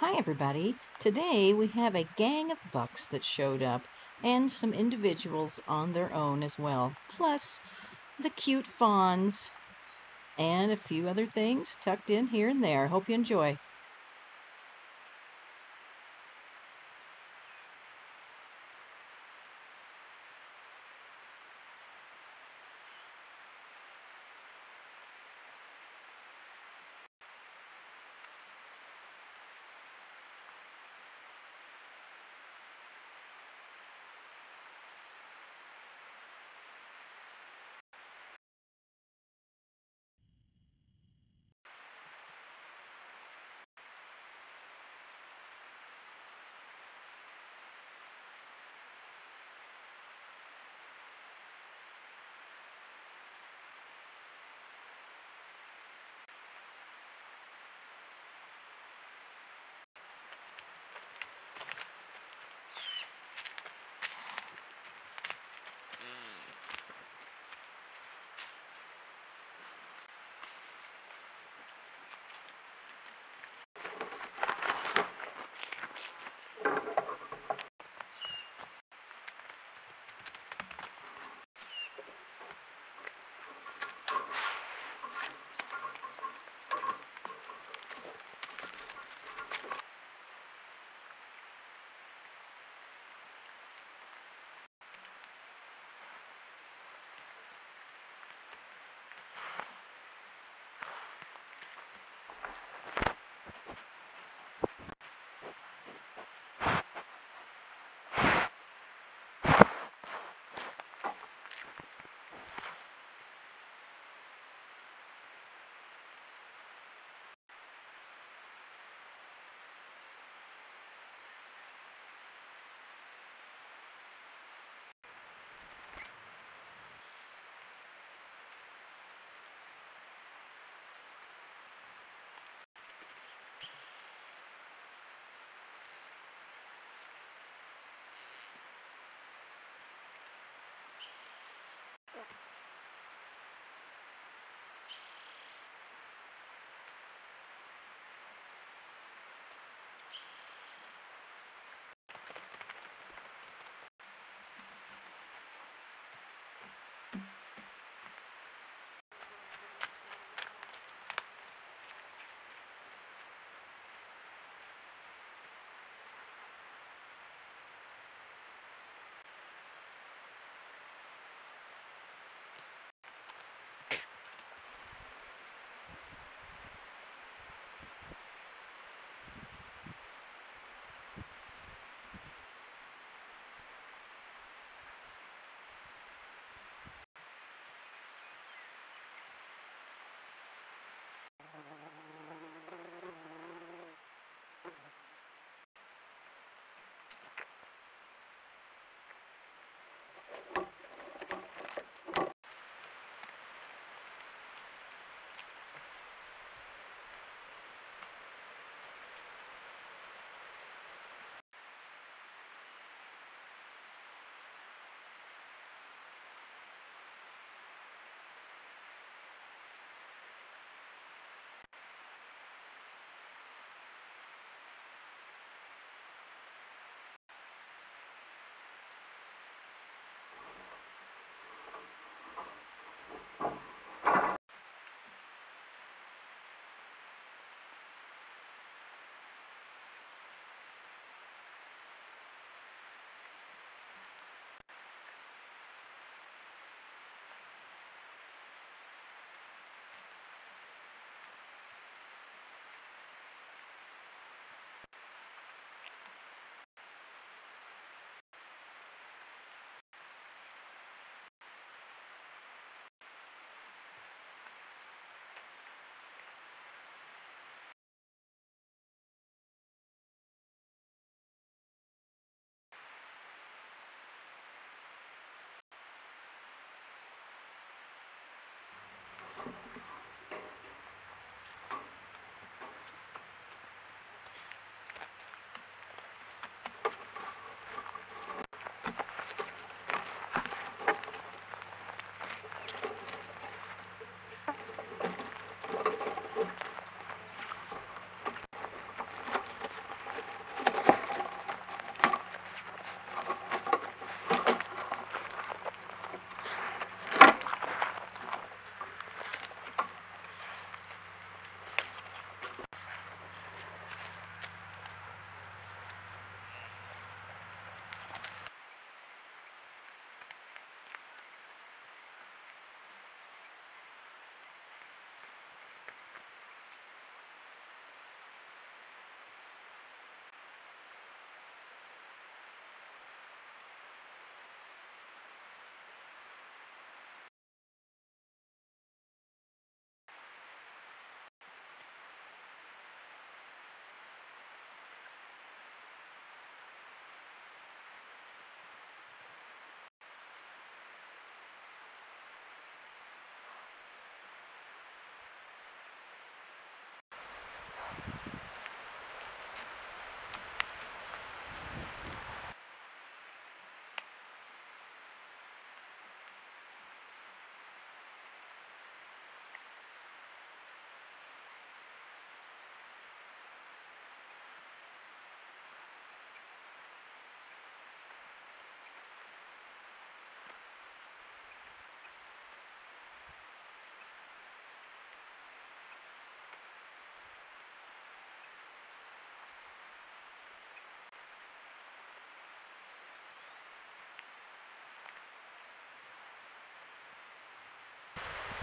Hi, everybody. Today we have a gang of bucks that showed up and some individuals on their own as well, plus the cute fawns and a few other things tucked in here and there. Hope you enjoy.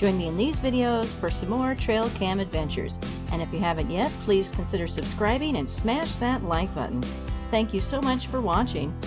Join me in these videos for some more trail cam adventures. And if you haven't yet, please consider subscribing and smash that like button. Thank you so much for watching.